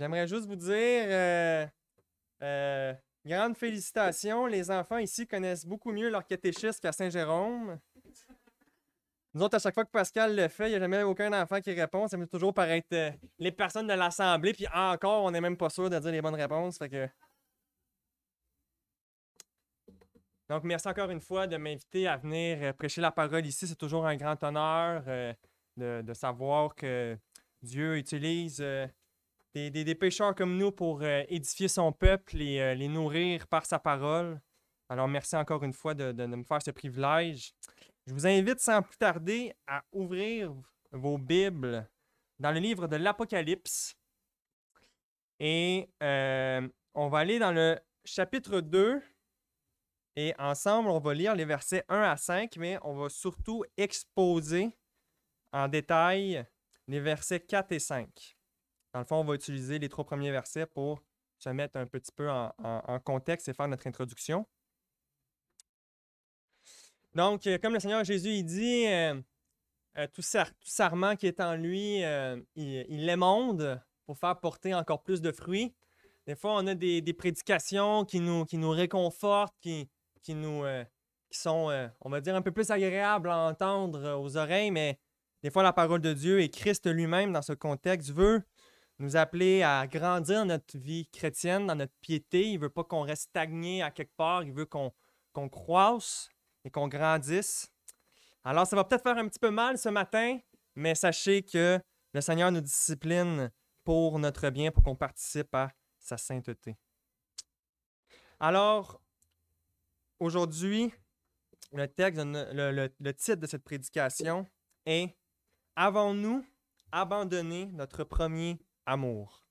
J'aimerais juste vous dire, euh, euh, grande félicitations. Les enfants ici connaissent beaucoup mieux leur catéchisme qu'à Saint-Jérôme. Nous autres, à chaque fois que Pascal le fait, il n'y a jamais aucun enfant qui répond. Ça met toujours par être euh, les personnes de l'Assemblée. Puis encore, on n'est même pas sûr de dire les bonnes réponses. Donc, merci encore une fois de m'inviter à venir prêcher la parole ici. C'est toujours un grand honneur de, savoir que Dieu utilise des, des- pécheurs comme nous pour euh, édifier son peuple et euh, les nourrir par sa parole. Alors, merci encore une fois de me faire ce privilège. Je vous invite sans plus tarder à ouvrir vos Bibles dans le livre de l'Apocalypse. Et euh, on va aller dans le chapitre 2. Et ensemble, on va lire les versets 1 à 5, mais on va surtout exposer en détail les versets 4 et 5. Dans le fond, on va utiliser les trois premiers versets pour se mettre un petit peu en, contexte et faire notre introduction. Donc, euh, comme le Seigneur Jésus, il dit, euh, euh, tout, sar- tout sarment qui est en lui, il, l'émonde pour faire porter encore plus de fruits. Des fois, on a des, prédications qui nous, qui nous réconfortent, qui, qui, nous, qui sont, on va dire, un peu plus agréables à entendre aux oreilles, mais des fois, la parole de Dieu et Christ lui-même, dans ce contexte, veut nous appeler à grandir notre vie chrétienne, dans notre piété. Il ne veut pas qu'on reste stagné à quelque part, il veut qu'on qu'on croisse et qu'on grandisse. Alors, ça va peut-être faire un petit peu mal ce matin, mais sachez que le Seigneur nous discipline pour notre bien, pour qu'on participe à sa sainteté. Alors, aujourd'hui, le texte, le, le- le titre de cette prédication est Avons-nous abandonné notre premier amour?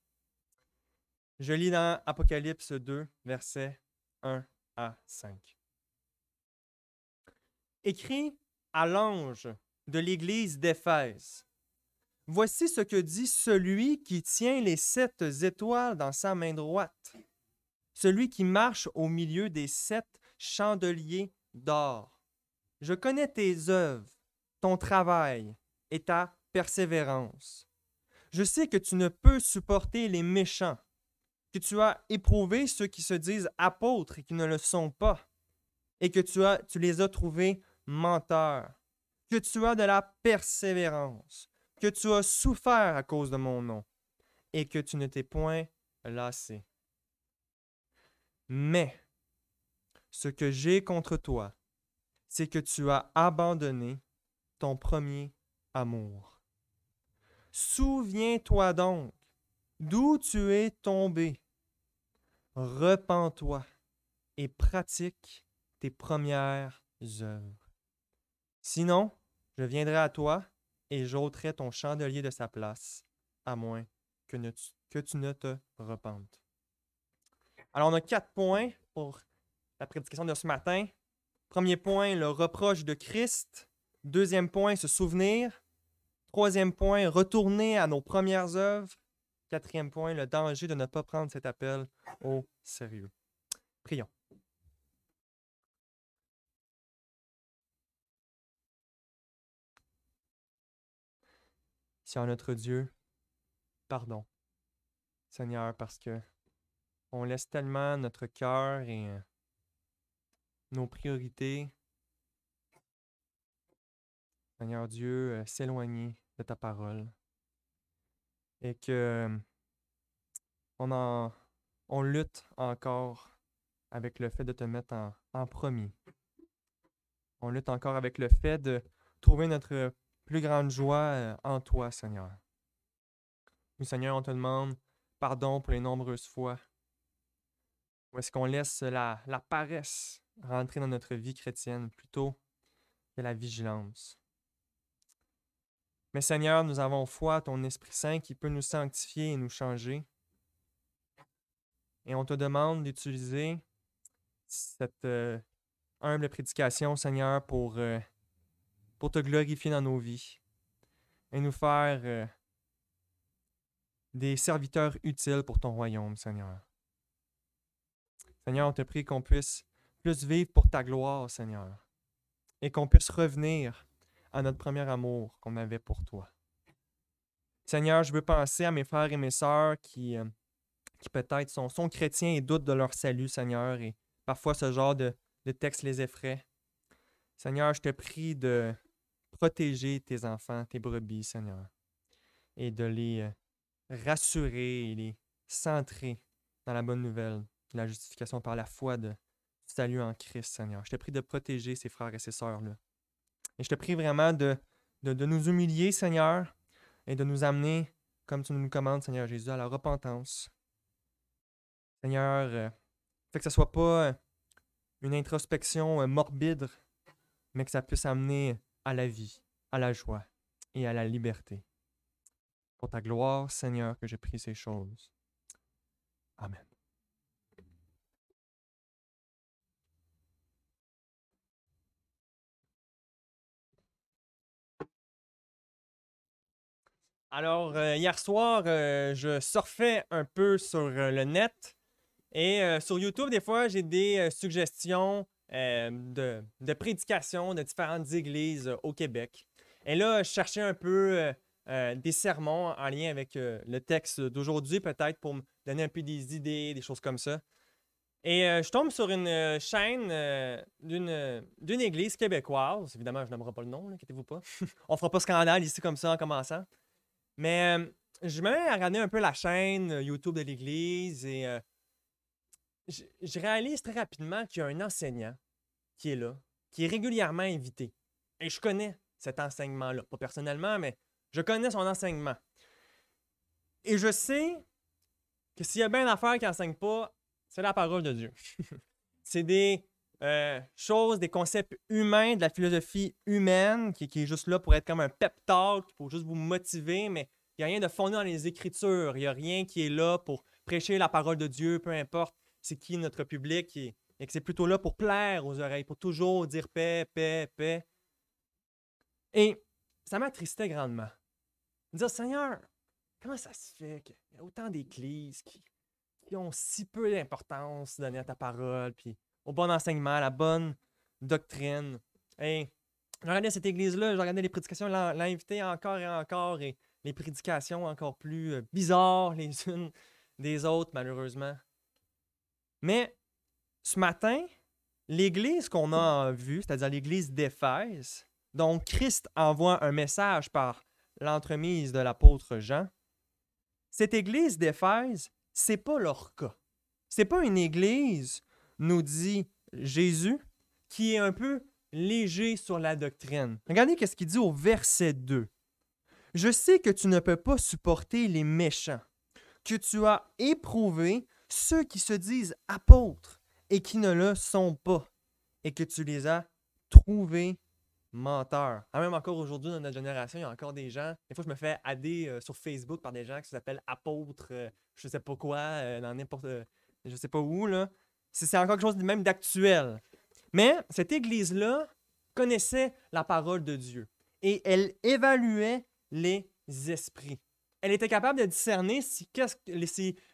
Je lis dans Apocalypse 2, versets 1 à 5. Écrit à l'ange de l'église d'Éphèse. Voici ce que dit celui qui tient les sept étoiles dans sa main droite, celui qui marche au milieu des sept chandeliers d'or. Je connais tes œuvres, ton travail et ta persévérance. Je sais que tu ne peux supporter les méchants, que tu as éprouvé ceux qui se disent apôtres et qui ne le sont pas, et que tu, as, tu les as trouvés menteurs, que tu as de la persévérance, que tu as souffert à cause de mon nom, et que tu ne t'es point lassé. Mais ce que j'ai contre toi, c'est que tu as abandonné ton premier amour. Souviens-toi donc d'où tu es tombé. Repens-toi et pratique tes premières œuvres. Sinon, je viendrai à toi et j'ôterai ton chandelier de sa place, à moins que, tu, que tu ne te repentes. Alors, on a quatre points pour la prédication de ce matin. Premier point, le reproche de Christ. Deuxième point, se souvenir. Troisième point, retourner à nos premières œuvres. Quatrième point, le danger de ne pas prendre cet appel au sérieux. Prions. Seigneur notre Dieu, pardon. Seigneur, parce que on laisse tellement notre cœur et euh, nos priorités, Seigneur Dieu, euh, s'éloigner de ta parole. Et que on, en, on lutte encore avec le fait de te mettre en, en premier. On lutte encore avec le fait de trouver notre plus grande joie euh, en toi, Seigneur. Oui, Seigneur, on te demande pardon pour les nombreuses fois où est-ce qu'on laisse la, la paresse rentrer dans notre vie chrétienne plutôt que la vigilance. Mais Seigneur, nous avons foi à ton Esprit Saint qui peut nous sanctifier et nous changer. Et on te demande d'utiliser cette euh, humble prédication, Seigneur, pour, euh, pour te glorifier dans nos vies et nous faire euh, des serviteurs utiles pour ton royaume, Seigneur. Seigneur, on te prie qu'on puisse plus vivre pour ta gloire, Seigneur, et qu'on puisse revenir à notre premier amour qu'on avait pour toi. Seigneur, je veux penser à mes frères et mes sœurs qui, euh, peut-être sont, chrétiens et doutent de leur salut, Seigneur, et parfois ce genre de, texte les effraie. Seigneur, je te prie de protéger tes enfants, tes brebis, Seigneur, et de les euh, rassurer et les centrer dans la bonne nouvelle la justification par la foi de salut en Christ, Seigneur. Je te prie de protéger ces frères et ces sœurs-là. Et je te prie vraiment de, de, nous humilier, Seigneur, et de nous amener, comme tu nous commandes, Seigneur Jésus, à la repentance. Seigneur, euh, fait que ce ne soit pas une introspection euh, morbide, mais que ça puisse amener à la vie, à la joie et à la liberté. Pour ta gloire, Seigneur, que j'ai pris ces choses. Amen. Alors, euh, hier soir, euh, je surfais un peu sur euh, le net et sur YouTube, des fois, j'ai des suggestions de, de prédications de différentes églises au Québec. Et là, je cherchais un peu des sermons en lien avec le texte d'aujourd'hui, peut-être pour me donner un peu des idées, des choses comme ça. Et je tombe sur une chaîne d'une église québécoise. Évidemment, je n'aimerais pas le nom, inquiétez-vous pas. On fera pas scandale ici comme ça en commençant. Mais je me mets à regarder un peu la chaîne YouTube de l'Église et je, réalise très rapidement qu'il y a un enseignant qui est là, qui est régulièrement invité. Et je connais cet enseignement-là. Pas personnellement, mais je connais son enseignement. Et je sais que s'il y a bien une affaire qui n'enseigne pas, c'est la parole de Dieu. c'est des choses, des concepts humains, de la philosophie humaine, qui, est juste là pour être comme un pep talk, pour juste vous motiver, mais il n'y a rien de fondé dans les Écritures. Il n'y a rien qui est là pour prêcher la parole de Dieu, peu importe c'est qui notre public, et, que c'est plutôt là pour plaire aux oreilles, pour toujours dire paix, paix, paix. Et ça m'attristait grandement. dire, Seigneur, comment ça se fait qu'il y a autant d'églises qui, qui ont si peu d'importance donnée à ta parole, puis au bon enseignement, à la bonne doctrine. Et je regardais cette église-là, je regardais les prédications, l'invité encore et encore, et les prédications encore plus euh, bizarres les unes des autres, malheureusement. Mais ce matin, l'église qu'on a vue, c'est-à-dire l'église d'Éphèse, dont Christ envoie un message par l'entremise de l'apôtre Jean, cette église d'Éphèse, c'est pas leur cas. C'est pas une église nous dit Jésus, qui est un peu léger sur la doctrine. Regardez ce qu'il dit au verset 2. Je sais que tu ne peux pas supporter les méchants, que tu as éprouvé ceux qui se disent apôtres et qui ne le sont pas, et que tu les as trouvés menteurs. Ah, même encore aujourd'hui, dans notre génération, il y a encore des gens. Des fois, je me fais aider euh, sur Facebook par des gens qui s'appellent apôtres, euh, je sais pas quoi, euh, dans n'importe. je sais pas où, là. C'est encore quelque chose de même d'actuel. Mais cette Église-là connaissait la parole de Dieu et elle évaluait les esprits. Elle était capable de discerner si,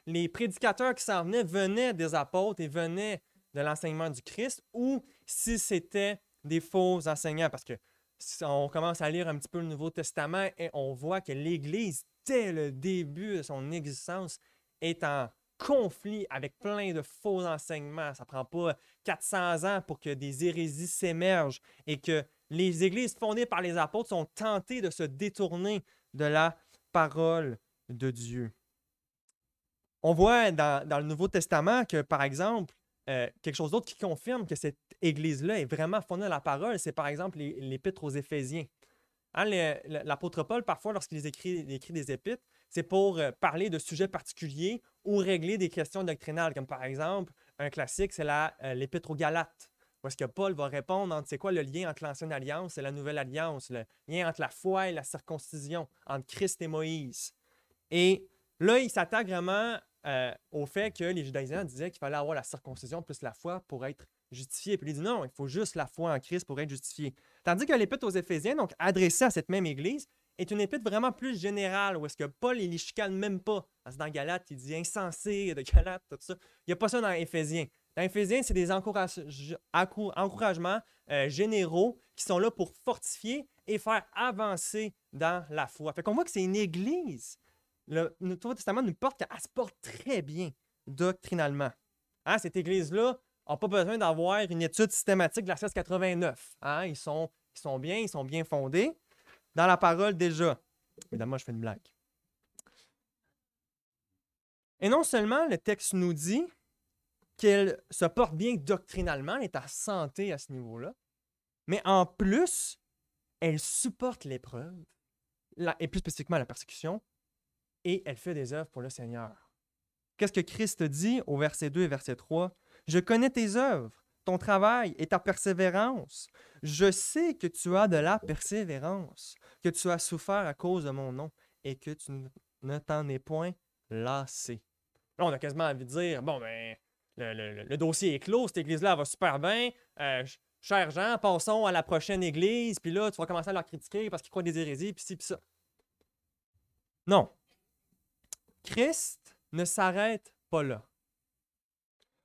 les prédicateurs qui s'en venaient venaient des apôtres et venaient de l'enseignement du Christ ou si c'était des faux enseignants. Parce que si on commence à lire un petit peu le Nouveau Testament et on voit que l'Église, dès le début de son existence, est en conflit avec plein de faux enseignements. Ça prend pas 400 ans pour que des hérésies s'émergent et que les églises fondées par les apôtres sont tentées de se détourner de la parole de Dieu. On voit dans, le Nouveau Testament que, par exemple, euh, quelque chose d'autre qui confirme que cette église-là est vraiment fondée dans la parole, c'est par exemple l'épître aux Éphésiens. Hein, l'apôtre Paul, parfois, lorsqu'il écrit, écrit des épîtres, c'est pour euh, parler de sujets particuliers ou régler des questions doctrinales, comme par exemple, un classique, c'est euh, l'Épître aux Galates, où est-ce que Paul va répondre c'est quoi le lien entre l'Ancienne Alliance et la Nouvelle Alliance, le lien entre la foi et la circoncision, entre Christ et Moïse. Et là, il s'attaque vraiment euh, au fait que les judaïsants disaient qu'il fallait avoir la circoncision plus la foi pour être justifié. Puis il dit non, il faut juste la foi en Christ pour être justifié. Tandis que l'Épître aux Éphésiens, donc adressé à cette même Église, est une épître vraiment plus générale, où est-ce que Paul, il les chicane même pas. Parce que dans Galate, il dit insensé de Galate, tout ça. Il n'y a pas ça dans Éphésiens. Dans Éphésiens, c'est des encouragements euh, généraux qui sont là pour fortifier et faire avancer dans la foi. Fait qu'on voit que c'est une église le Nouveau Testament nous porte qu'elle se porte très bien doctrinalement. Hein, cette église-là n'a pas besoin d'avoir une étude systématique de la 1689. Hein, ils, sont, ils sont bien, ils sont bien fondés dans la parole déjà. Évidemment, je fais une blague. Et non seulement le texte nous dit qu'elle se porte bien doctrinalement, elle est à santé à ce niveau-là, mais en plus, elle supporte l'épreuve, et plus spécifiquement la persécution, et elle fait des œuvres pour le Seigneur. Qu'est-ce que Christ dit au verset 2 et verset 3? Je connais tes œuvres, ton travail et ta persévérance. Je sais que tu as de la persévérance, que tu as souffert à cause de mon nom et que tu ne t'en es point lassé. Là, on a quasiment envie de dire, bon, ben, le, dossier est clos, cette église-là va super bien. Euh, cher Jean, passons à la prochaine église, puis là, tu vas commencer à leur critiquer parce qu'ils croient des hérésies, puis ci, puis ça. Non. Christ ne s'arrête pas là.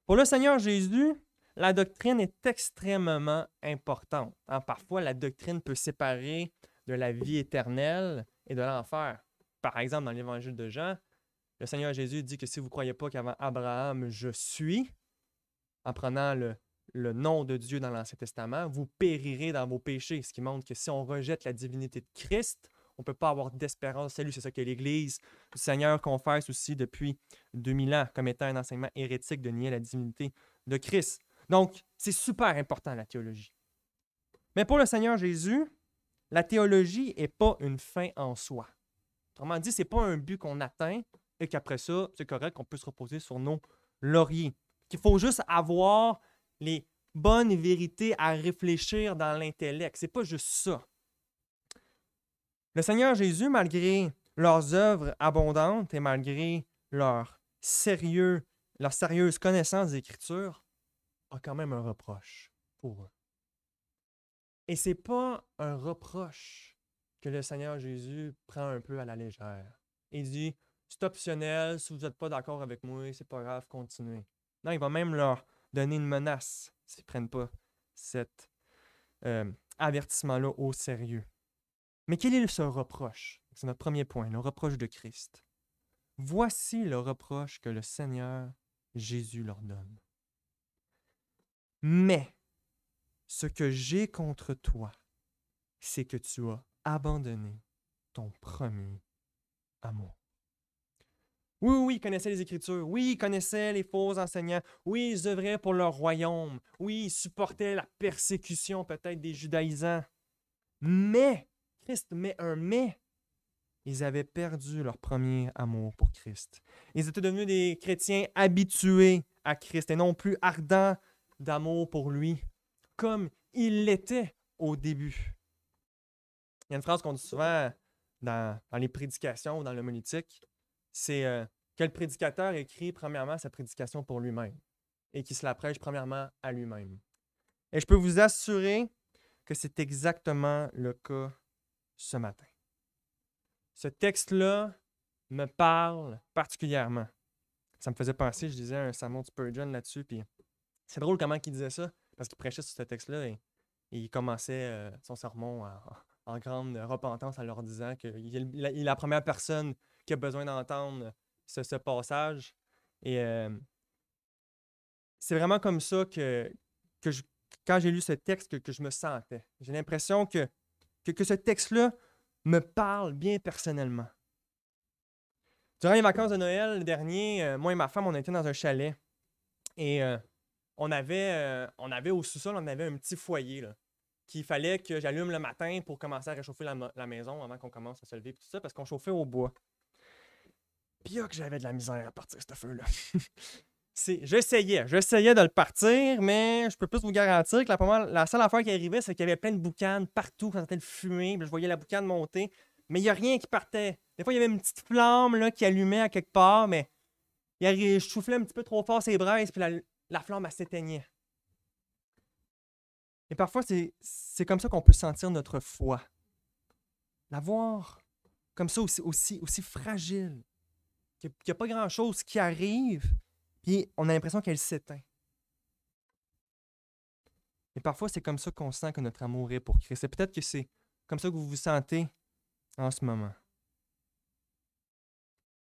Pour le Seigneur Jésus, la doctrine est extrêmement importante. Hein, parfois, la doctrine peut séparer de la vie éternelle et de l'enfer. Par exemple, dans l'évangile de Jean, le Seigneur Jésus dit que si vous ne croyez pas qu'avant Abraham, je suis, en prenant le, nom de Dieu dans l'Ancien Testament, vous périrez dans vos péchés. Ce qui montre que si on rejette la divinité de Christ, on ne peut pas avoir d'espérance salut. C'est ça que l'Église du Seigneur confesse aussi depuis 2000 ans comme étant un enseignement hérétique de nier la divinité de Christ. Donc, c'est super important la théologie. Mais pour le Seigneur Jésus, la théologie n'est pas une fin en soi. Autrement dit, ce n'est pas un but qu'on atteint, et qu'après ça, c'est correct qu'on peut se reposer sur nos lauriers. Qu'il faut juste avoir les bonnes vérités à réfléchir dans l'intellect. C'est pas juste ça. Le Seigneur Jésus, malgré leurs œuvres abondantes et malgré leur sérieux, leur sérieuse connaissance des Écritures, a quand même un reproche pour eux. Et c'est pas un reproche que le Seigneur Jésus prend un peu à la légère. Il dit c'est optionnel. Si vous n'êtes pas d'accord avec moi, c'est pas grave, continuez. Non, il va même leur donner une menace s'ils ne prennent pas cet euh, avertissement-là au sérieux. Mais quel est ce reproche? C'est notre premier point, le reproche de Christ. Voici le reproche que le Seigneur Jésus leur donne. Mais ce que j'ai contre toi, c'est que tu as abandonné ton premier amour. Oui, oui, ils connaissaient les Écritures. Oui, ils connaissaient les faux enseignants. Oui, ils œuvraient pour leur royaume. Oui, ils supportaient la persécution peut-être des judaïsants. Mais, Christ met un mais. Ils avaient perdu leur premier amour pour Christ. Ils étaient devenus des chrétiens habitués à Christ et non plus ardents d'amour pour lui, comme il l'était au début. Il y a une phrase qu'on dit souvent dans, les prédications ou dans le monétique c'est euh, que le prédicateur écrit premièrement sa prédication pour lui-même et qu'il se la prêche premièrement à lui-même. Et je peux vous assurer que c'est exactement le cas ce matin. Ce texte-là me parle particulièrement. Ça me faisait penser, je disais un sermon de Spurgeon là-dessus, puis c'est drôle comment il disait ça, parce qu'il prêchait sur ce texte-là et, il commençait euh, son sermon en, grande repentance en leur disant qu'il est la première personne qui a besoin d'entendre ce, passage. Et euh, c'est vraiment comme ça que, que quand j'ai lu ce texte, que, je me sentais. J'ai l'impression que, que, ce texte-là me parle bien personnellement. Durant les vacances de Noël dernier, euh, moi et ma femme, on était dans un chalet. Et euh, on, avait, on avait au sous-sol, on avait un petit foyer qu'il fallait que j'allume le matin pour commencer à réchauffer la, maison avant qu'on commence à se lever, tout ça, parce qu'on chauffait au bois. Puis que j'avais de la misère à partir ce feu-là. j'essayais, j'essayais de le partir, mais je peux plus vous garantir que la, la seule affaire qui arrivait, c'est qu'il y avait plein de boucanes partout quand le fumée. je voyais la boucane monter, mais il n'y a rien qui partait. Des fois, il y avait une petite flamme là, qui allumait à quelque part, mais je soufflais un petit peu trop fort ses braises, puis la, flamme, s'éteignait. Et parfois, c'est comme ça qu'on peut sentir notre foi. La voir comme ça aussi, aussi, fragile, qu'il n'y a pas grand-chose qui arrive, puis on a l'impression qu'elle s'éteint. Et parfois, c'est comme ça qu'on sent que notre amour est pour Christ. Et peut-être que c'est comme ça que vous vous sentez en ce moment.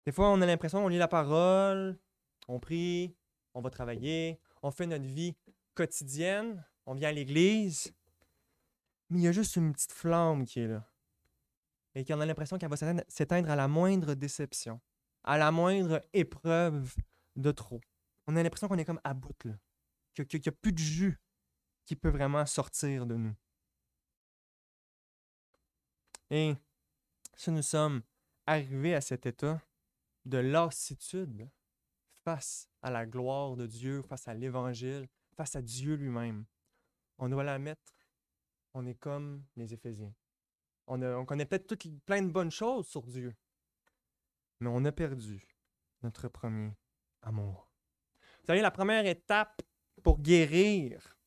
Des fois, on a l'impression qu'on lit la parole, on prie, on va travailler, on fait notre vie quotidienne, on vient à l'église, mais il y a juste une petite flamme qui est là. Et qu'on a l'impression qu'elle va s'éteindre à la moindre déception, à la moindre épreuve de trop. On a l'impression qu'on est comme à bout, là. Qu'il n'y a plus de jus qui peut vraiment sortir de nous. Et si nous sommes arrivés à cet état de lassitude face à la gloire de Dieu, face à l'Évangile, face à Dieu lui-même, on doit la mettre, on est comme les Éphésiens. On, on connaît peut-être plein de bonnes choses sur Dieu, mais on a perdu notre premier amour. Vous savez, la première étape pour guérir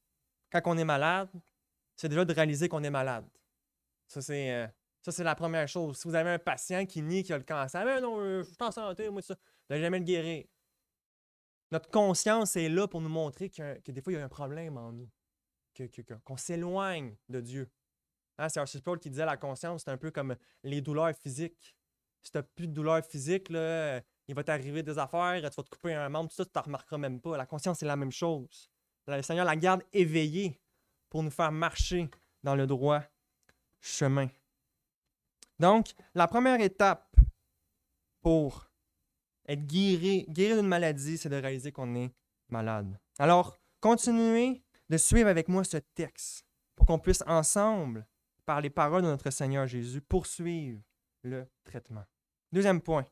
quand on est malade, c'est déjà de réaliser qu'on est malade. Ça, c'est euh, ça, c'est la première chose. Si vous avez un patient qui nie qu'il a le cancer, ben non, euh, je suis en santé, moi, ça, vous n'allez jamais le guérir. Notre conscience est là pour nous montrer que, des fois, il y a un problème en nous, qu'on s'éloigne de Dieu. Hein, c'est R.C. Paul qui disait la conscience, c'est un peu comme les douleurs physiques. Si tu n'as plus de douleurs physiques, là, il va t'arriver des affaires, tu vas te couper un membre, tout ça, tu ne remarqueras même pas. La conscience, c'est la même chose. Le Seigneur la garde éveillée pour nous faire marcher dans le droit chemin. Donc, la première étape pour être guéri, d'une maladie, c'est de réaliser qu'on est malade. Alors, continuez de suivre avec moi ce texte pour qu'on puisse ensemble, par les paroles de notre Seigneur Jésus, poursuivre le traitement. Deuxième point,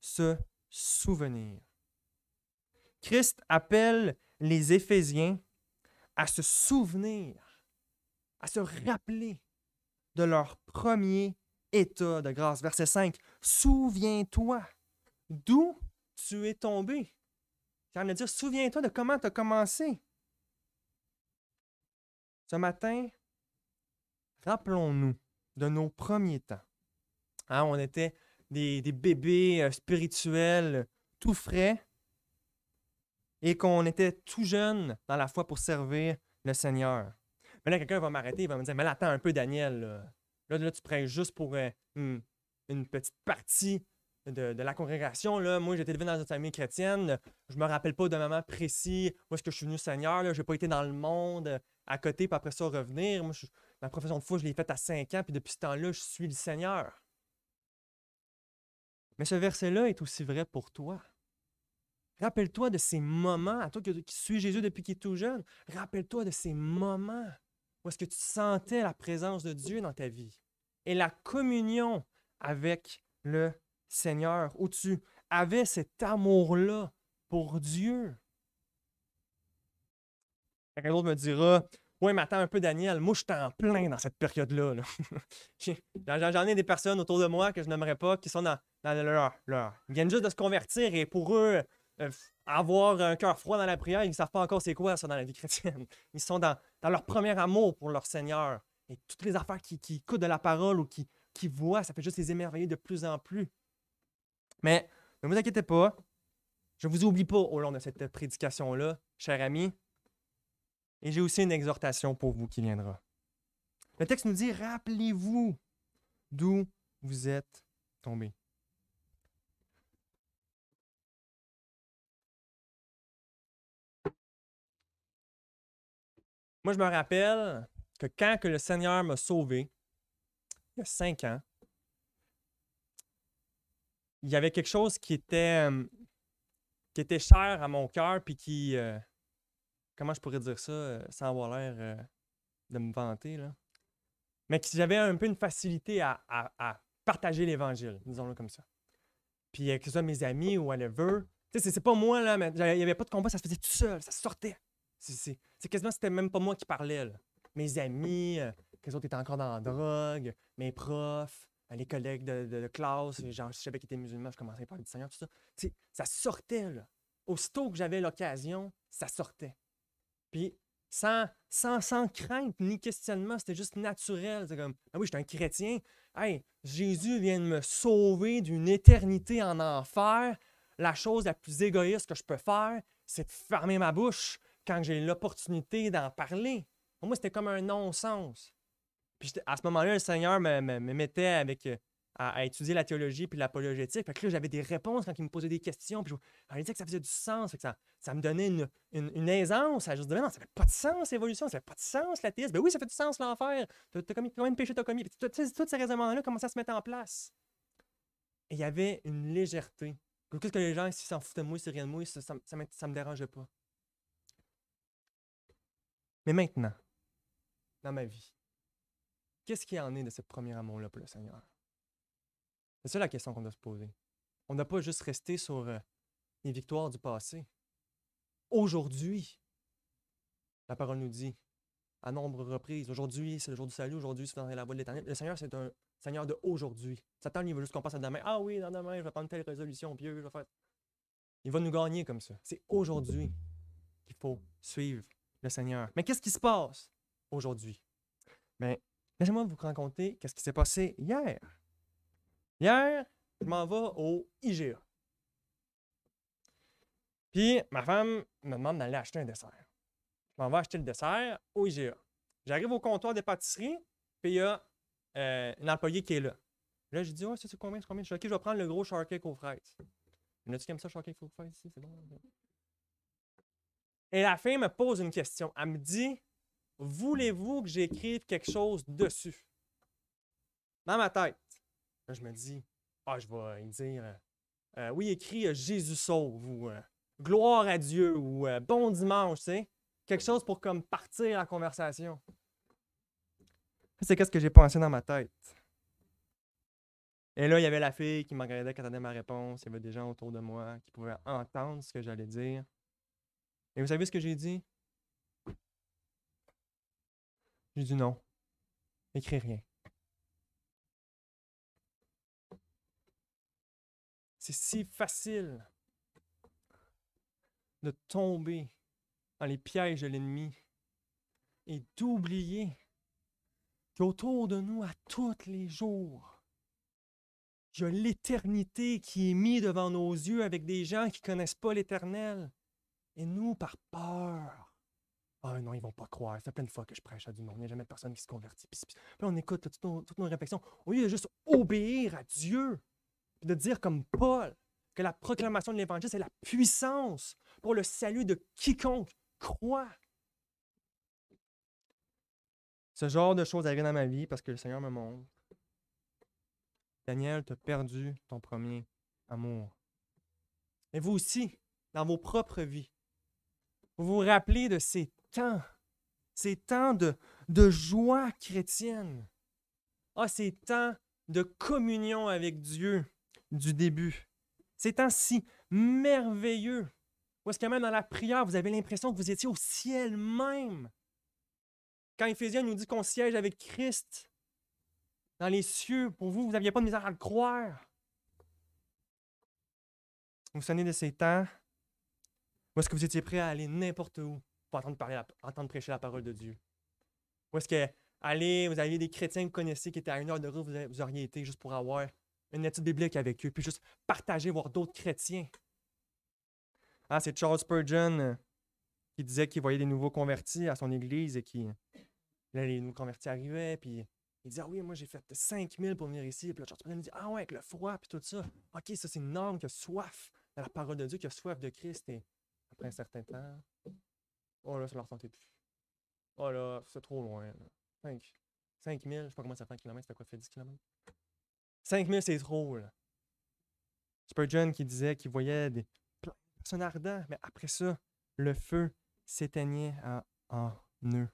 se souvenir. Christ appelle les Éphésiens à se souvenir, à se rappeler de leur premier état de grâce. Verset 5. Souviens-toi d'où tu es tombé? Ça veut dire, souviens-toi de comment tu as commencé. Ce matin, rappelons-nous de nos premiers temps. Hein, on était des, bébés euh, spirituels tout frais et qu'on était tout jeunes dans la foi pour servir le Seigneur. Mais là, quelqu'un va m'arrêter, il va me dire Mais attends un peu, Daniel. Là, là, tu prêches juste pour euh, une, petite partie de, la congrégation. Là. Moi, j'étais élevé dans une famille chrétienne. Je me rappelle pas d'un moment précis où est-ce que je suis venu Seigneur. Je n'ai pas été dans le monde euh, à côté, puis après ça, revenir. Ma profession de foi, je l'ai faite à 5 ans, puis depuis ce temps-là, je suis le Seigneur. Mais ce verset-là est aussi vrai pour toi. Rappelle-toi de ces moments, à toi qui, qui suis Jésus depuis qu'il est tout jeune, rappelle-toi de ces moments où est-ce que tu sentais la présence de Dieu dans ta vie et la communion avec le Seigneur, où tu avais cet amour-là pour Dieu. Quelqu'un d'autre me dira Oui, mais attends un peu, Daniel, moi, je suis en plein dans cette période-là. J'en ai des personnes autour de moi que je n'aimerais pas qui sont dans, leur. Ils viennent juste de se convertir et pour eux, euh, avoir un cœur froid dans la prière, ils ne savent pas encore c'est quoi ça dans la vie chrétienne. Ils sont dans, leur premier amour pour leur Seigneur. Et toutes les affaires qui, qui écoutent de la parole ou qui voient, ça fait juste les émerveiller de plus en plus. Mais ne vous inquiétez pas, je ne vous oublie pas au long de cette prédication-là, cher ami. Et j'ai aussi une exhortation pour vous qui viendra. Le texte nous dit, rappelez-vous d'où vous êtes tombés. Moi, je me rappelle que quand le Seigneur m'a sauvé, il y a cinq ans, il y avait quelque chose qui était, qui était cher à mon cœur, puis qui, euh, comment je pourrais dire ça euh, sans avoir l'air euh, de me vanter, là? mais que j'avais un peu une facilité à, partager l'Évangile, disons-le comme ça. Puis que ce soit mes amis ou whatever, tu sais, c'est pas moi, là, mais il n'y avait pas de combat, ça se faisait tout seul, ça sortait. C'est quasiment, c'était même pas moi qui parlais. Mes amis, euh, les autres étaient encore dans la drogue, mes profs, les collègues de, classe, genre, je savais qu'ils étaient musulmans, je commençais à parler du Seigneur, tout ça. ça sortait, là. Aussitôt que j'avais l'occasion, ça sortait. Puis, sans, sans, sans crainte ni questionnement, c'était juste naturel. C'est comme, ah oui, je suis un chrétien. Hey, Jésus vient de me sauver d'une éternité en enfer. La chose la plus égoïste que je peux faire, c'est de fermer ma bouche quand j'ai l'opportunité d'en parler. Pour moi, c'était comme un non-sens. À ce moment-là, le Seigneur me, mettait avec, euh, à, étudier la théologie puis l'apologétique. Que là, j'avais des réponses quand ils me posaient des questions. Puis je, disais que ça faisait du sens. que ça, ça me donnait une, aisance à juste dire non, ça fait pas de sens l'évolution, ça fait pas de sens l'athéisme. Ben oui, ça fait du sens l'enfer. Combien de péchés t'as commis? Puis tous ces raisonnements-là commençaient à se mettre en place. Et il y avait une légèreté. Qu'est-ce que les gens, s'ils s'en foutent de moi, c'est rien de moi, ça, ça, ça, me dérangeait pas. Mais maintenant, dans ma vie, qu'est-ce qui en est de ce premier amour-là pour le Seigneur? C'est ça la question qu'on doit se poser. On n'a pas juste resté sur euh, les victoires du passé. Aujourd'hui, la parole nous dit, à nombre de reprises, aujourd'hui, c'est le jour du salut, aujourd'hui, c'est dans la voie de l'éternel. Le Seigneur, c'est un Seigneur de aujourd'hui. Satan, il veut juste qu'on passe à demain. Ah oui, dans demain, je vais prendre telle résolution pieux, je vais faire. Il va nous gagner comme ça. C'est aujourd'hui qu'il faut suivre le Seigneur. Mais qu'est-ce qui se passe aujourd'hui? Bien, laissez-moi vous raconter qu'est-ce qui s'est passé hier. Hier, je m'en vais au IGA. Puis ma femme me demande d'aller acheter un dessert. Je m'en vais acheter le dessert au IGA. J'arrive au comptoir des pâtisseries, puis il y a euh, un employé qui est là. Là, je dis, oh, c'est combien, c'est combien? Je dis, OK, je vais prendre le gros shortcake aux fraises. Il y en a-tu aiment ça, shortcake aux fraises ici? C'est bon? Et la fille me pose une question. Elle me dit, voulez-vous que j'écrive quelque chose dessus? Dans ma tête je me dis, ah, je vais dire, euh, euh, oui, écrit euh, Jésus sauve ou gloire à Dieu ou bon dimanche, tu sais. Quelque chose pour comme partir la conversation. C'est qu'est-ce que j'ai pensé dans ma tête. Et là, il y avait la fille qui me regardait, qui attendait ma réponse. Il y avait des gens autour de moi qui pouvaient entendre ce que j'allais dire. Et vous savez ce que j'ai dit? J'ai dit non. Écris rien. C'est si facile de tomber dans les pièges de l'ennemi et d'oublier qu'autour de nous, à tous les jours, il y a l'éternité qui est mise devant nos yeux avec des gens qui ne connaissent pas l'éternel. Et nous, par peur, ah non, ils vont pas croire. Ça fait plein de fois que je prêche à du monde. Il n'y a jamais personne qui se convertit. Puis, on écoute toutes nos, toutes nos réflexions. Au lieu de juste obéir à Dieu, de dire comme Paul que la proclamation de l'Évangile, c'est la puissance pour le salut de quiconque croit. Ce genre de choses arrivent dans ma vie parce que le Seigneur me montre. Daniel, tu as perdu ton premier amour. Et vous aussi, dans vos propres vies, vous vous rappelez de ces temps, ces temps de, joie chrétienne. Ah, ces temps de communion avec Dieu du début. C'est un si merveilleux. Ou est-ce que même dans la prière, vous avez l'impression que vous étiez au ciel même? Quand Éphésiens nous dit qu'on siège avec Christ dans les cieux, pour vous, vous n'aviez pas de misère à le croire. Vous vous souvenez de ces temps? Où est-ce que vous étiez prêt à aller n'importe où? Entendre, parler, entendre prêcher la parole de Dieu? Ou est-ce que aller, vous aviez des chrétiens que vous connaissiez qui étaient à une heure de route, vous auriez été juste pour avoir une étude biblique avec eux, puis juste partager, voir d'autres chrétiens. Ah, c'est Charles Spurgeon euh, qui disait qu'il voyait des nouveaux convertis à son église et qui. Là, les nouveaux convertis arrivaient, puis il disait Ah oui, moi j'ai fait 5000 pour venir ici. Puis là, Charles Spurgeon dit Ah ouais, avec le froid, puis tout ça. Ok, ça c'est une âme qui a soif de la parole de Dieu, qui a soif de Christ. Et après un certain temps, oh là, ça leur sentait plus. Oh là, c'est trop loin. 5, 5000, je sais pas comment ça fait un kilomètre, ça quoi, fait 10 km? 5000, c'est trop. Là. Spurgeon qui disait qu'il voyait des personnes ardents, mais après ça, le feu s'éteignait en, en eux.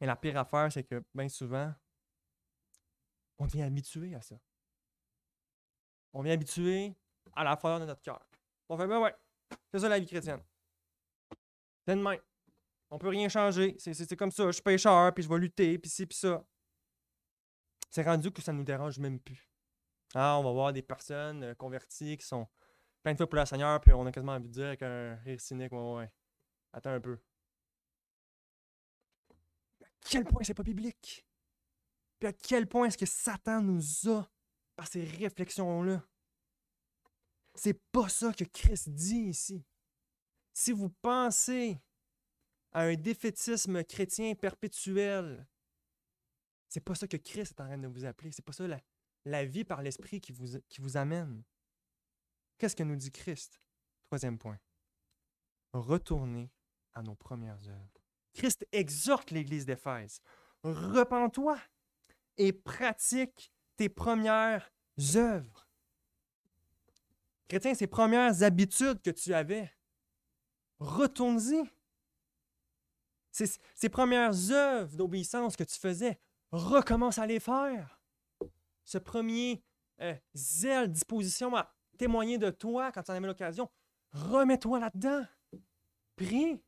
Et la pire affaire, c'est que bien souvent, on devient habitué à ça. On devient habitué à la froideur de notre cœur. On fait, ben ouais, c'est ça la vie chrétienne. C'est de même. On peut rien changer. C'est comme ça. Je suis pécheur, puis je vais lutter, puis ci, puis ça. C'est rendu que ça ne nous dérange même plus. Ah, on va voir des personnes euh, converties qui sont plein de fois pour le Seigneur, puis on a quasiment envie de dire avec un rire cynique, ouais, ouais, attends un peu. À quel point c'est pas biblique? Puis à quel point est-ce que Satan nous a par ces réflexions-là? C'est pas ça que Christ dit ici. Si vous pensez à un défaitisme chrétien perpétuel, c'est pas ça que Christ est en train de vous appeler. C'est pas ça la vie par l'Esprit qui vous, qui vous amène. Qu'est-ce que nous dit Christ? Troisième point. Retournez à nos premières œuvres. Christ exhorte l'Église d'Éphèse. Repends-toi et pratique tes premières œuvres. Chrétien, ces premières habitudes que tu avais, retourne-y. Ces, premières œuvres d'obéissance que tu faisais, recommence à les faire. Ce premier euh, zèle, disposition à témoigner de toi quand tu en avais l'occasion, remets-toi là-dedans. Prie.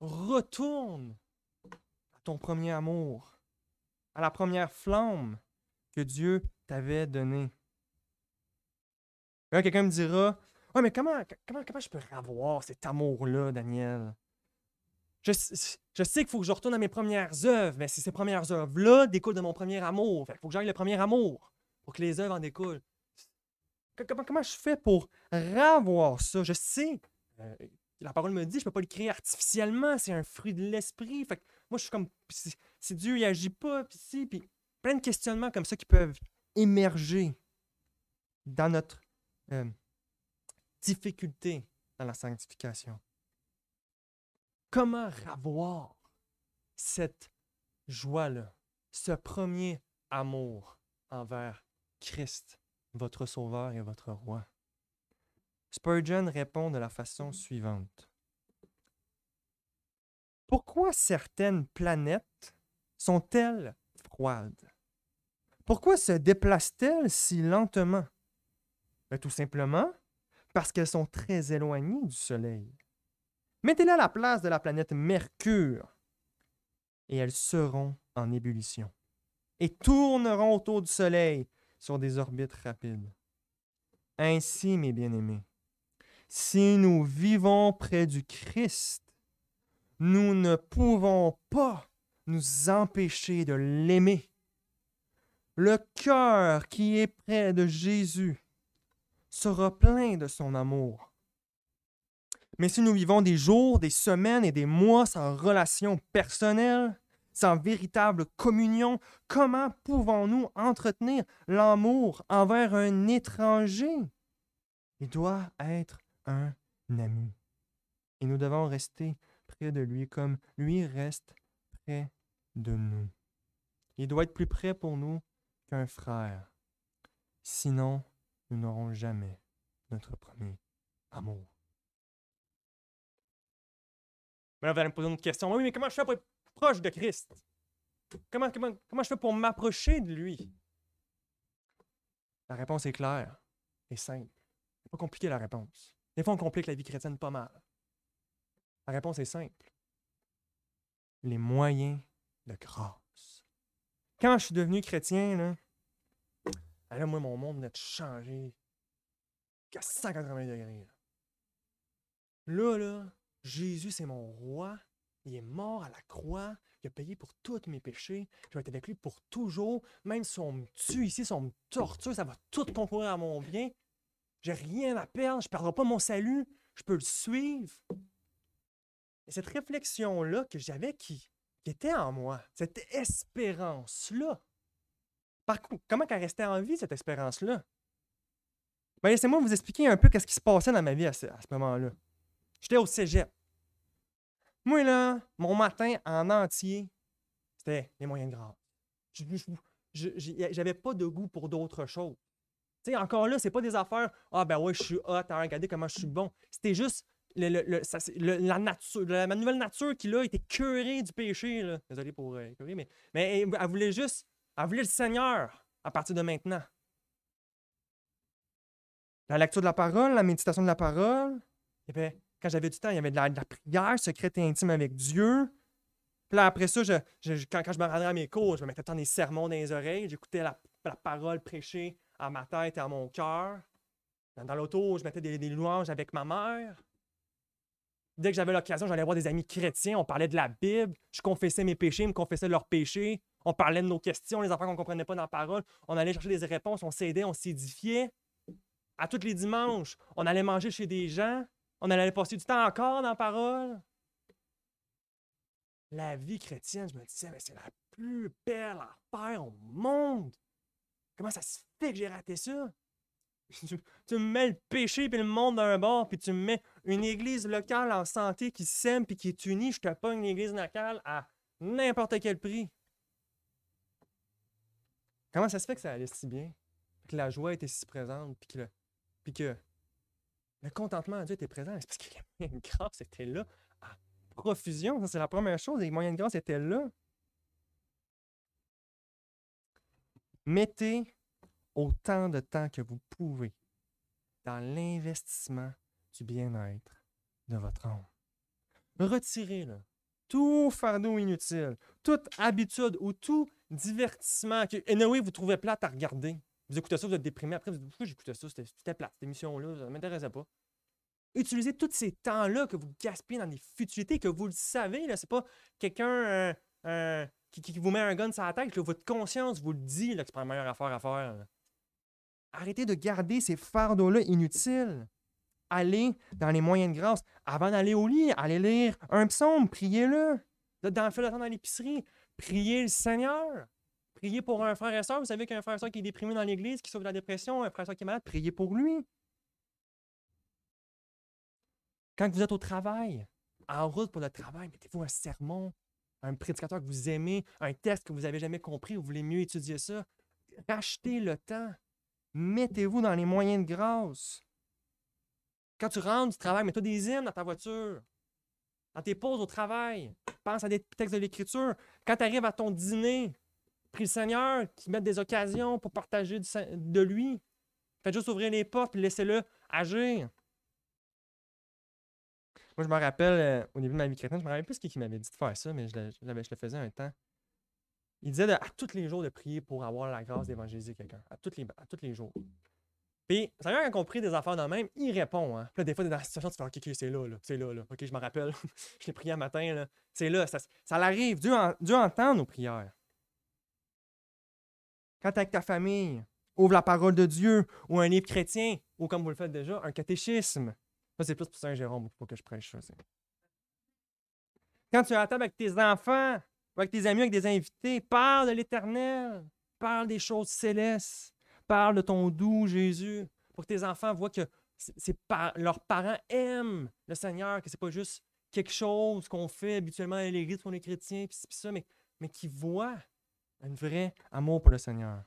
Retourne à ton premier amour, à la première flamme que Dieu t'avait donnée. quelqu'un me dira Ouais, mais comment, comment, comment je peux avoir cet amour-là, Daniel? Je, sais qu'il faut que je retourne à mes premières œuvres, mais ces premières œuvres-là découlent de mon premier amour. Il faut que j'aille le premier amour pour que les œuvres en découlent. Comment, comment je fais pour ravoir ça? Je sais, euh, la parole me dit, je peux pas le créer artificiellement, c'est un fruit de l'esprit. Fait moi, je suis comme, si Dieu il agit pas, puis si, puis plein de questionnements comme ça qui peuvent émerger dans notre euh, difficulté dans la sanctification. Comment avoir cette joie-là, ce premier amour envers Christ, votre Sauveur et votre Roi? Spurgeon répond de la façon suivante. Pourquoi certaines planètes sont-elles froides? Pourquoi se déplacent-elles si lentement? Ben, tout simplement parce qu'elles sont très éloignées du Soleil. Mettez-les à la place de la planète Mercure et elles seront en ébullition et tourneront autour du Soleil sur des orbites rapides. Ainsi, mes bien-aimés, si nous vivons près du Christ, nous ne pouvons pas nous empêcher de l'aimer. Le cœur qui est près de Jésus sera plein de son amour. Mais si nous vivons des jours, des semaines et des mois sans relation personnelle, sans véritable communion, comment pouvons-nous entretenir l'amour envers un étranger? Il doit être un ami. Et nous devons rester près de lui comme lui reste près de nous. Il doit être plus près pour nous qu'un frère. Sinon, nous n'aurons jamais notre premier amour. Mais là, vous allez me poser une question. Oui, mais comment je fais pour être proche de Christ? Comment, comment, comment je fais pour m'approcher de lui? La réponse est claire et simple. C'est pas compliqué la réponse. Des fois, on complique la vie chrétienne pas mal. La réponse est simple. Les moyens de grâce. Quand je suis devenu chrétien, là, ben moi, mon monde venait de changer à 180 degrés. Là, là, Jésus, c'est mon roi. Il est mort à la croix. Il a payé pour tous mes péchés. Je vais être avec lui pour toujours. Même si on me tue ici, si on me torture, ça va tout concourir à mon bien. J'ai rien à perdre, je ne perdrai pas mon salut, je peux le suivre. Et cette réflexion-là que j'avais qui, était en moi, cette espérance-là, par contre, comment elle restait en vie, cette espérance-là? Ben, laissez-moi vous expliquer un peu ce qui se passait dans ma vie à ce, moment-là. J'étais au cégep. Moi, là, mon matin en entier, c'était les moyens de grâce. J'avais pas de goût pour d'autres choses encore là, c'est pas des affaires, ah ben ouais, je suis hot, regardez comment je suis bon. C'était juste la nature, la, nouvelle nature qui là était curée du péché. Là. Désolé pour euh, mais, mais elle, voulait juste, voulait le Seigneur à partir de maintenant. La lecture de la parole, la méditation de la parole. Et puis, quand j'avais du temps, il y avait de la, prière secrète et intime avec Dieu. Puis après ça, quand, je me rendais à mes cours, je me mettais tant des sermons dans les oreilles, j'écoutais la, la parole prêchée à ma tête et à mon cœur. Dans l'auto, je mettais des, louanges avec ma mère. Dès que j'avais l'occasion, j'allais voir des amis chrétiens, on parlait de la Bible, je confessais mes péchés, ils me confessaient leurs péchés, on parlait de nos questions, les enfants qu'on ne comprenait pas dans la parole, on allait chercher des réponses, on s'aidait, on s'édifiait. À tous les dimanches, on allait manger chez des gens, on allait passer du temps encore dans la parole. La vie chrétienne, je me disais, mais c'est la plus belle affaire au monde. Comment ça se fait que j'ai raté ça? Tu, tu me mets le péché puis le monde d'un bord, puis tu me mets une église locale en santé qui s'aime puis qui est unie. Je te pas une église locale à n'importe quel prix. Comment ça se fait que ça allait si bien? Que la joie était si présente, puis que, le, puis que le contentement de Dieu était présent? C'est parce que les moyens de grâce étaient là à profusion. Ça, c'est la première chose. Les moyens de grâce étaient là. Mettez autant de temps que vous pouvez dans l'investissement du bien-être de votre âme. Retirez là, tout fardeau inutile, toute habitude ou tout divertissement que, anyway, vous trouvez plate à regarder. Vous écoutez ça, vous êtes déprimé. Après, vous dites Pourquoi j'écoutais ça? C'était plate, cette émission-là, ça ne m'intéressait pas. Utilisez tous ces temps-là que vous gaspillez dans des futilités, que vous le savez. Ce n'est pas quelqu'un euh, qui, vous met un gun sur la tête. que votre conscience vous le dit que c'est pas la meilleure affaire à faire. Arrêtez de garder ces fardeaux-là inutiles. Allez dans les moyens de grâce. Avant d'aller au lit, allez lire un psaume, priez-le. Dans le fait temps dans l'épicerie, priez le Seigneur. Priez pour un frère et soeur. Vous savez qu'un frère et soeur qui est déprimé dans l'église, qui souffre de la dépression, un frère et soeur qui est malade, priez pour lui. Quand vous êtes au travail, en route pour le travail, mettez-vous un sermon, un prédicateur que vous aimez, un texte que vous n'avez jamais compris, vous voulez mieux étudier ça. Rachetez le temps. Mettez-vous dans les moyens de grâce. Quand tu rentres du travail, mets-toi des hymnes dans ta voiture. Dans tes pauses au travail, pense à des textes de l'Écriture. Quand tu arrives à ton dîner, prie le Seigneur qui mette des occasions pour partager de lui. Faites juste ouvrir les portes et laissez-le agir. Moi, je me rappelle, euh, au début de ma vie chrétienne, je me rappelle plus ce qui m'avait dit de faire ça, mais je le, je le faisais un temps. Il disait à tous les jours de prier pour avoir la grâce d'évangéliser quelqu'un. À tous les, à tous les jours. Puis, ça a compris des affaires de même, il répond. Hein. Puis là, des fois, dans la situation, tu fais OK, c'est là, là, c'est là, là. OK, je me rappelle. je l'ai prié un matin, là. C'est là, ça, ça l'arrive. Dieu, Dieu entend nos prières. Quand tu es avec ta famille, ouvre la parole de Dieu ou un livre chrétien ou, comme vous le faites déjà, un catéchisme. Ça, c'est plus pour Saint-Jérôme pour que je prêche ça. Quand tu es à table avec tes enfants, avec tes amis, avec des invités, parle de l'Éternel, parle des choses célestes, parle de ton doux Jésus, pour que tes enfants voient que leurs parents aiment le Seigneur, que c'est pas juste quelque chose qu'on fait habituellement à l'Église chrétiens, puis ça, mais, mais qu'ils voient un vrai amour pour le Seigneur.